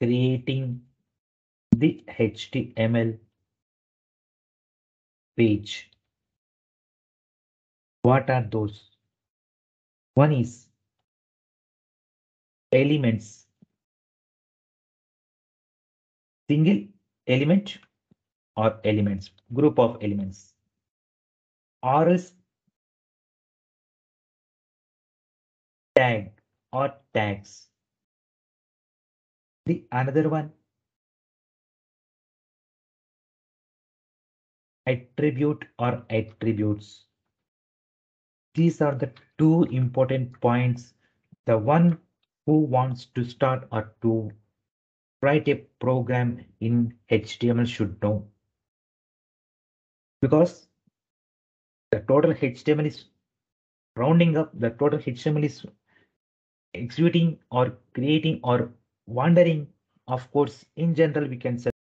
creating the HTML page. What are those? One is elements. Single element or elements, group of elements. Or is tag or tags. The another one attribute or attributes. These are the two important points. The one who wants to start or to write a program in HTML should know. Because the total HTML is rounding up, the total HTML is executing or creating or wandering. Of course, in general, we can say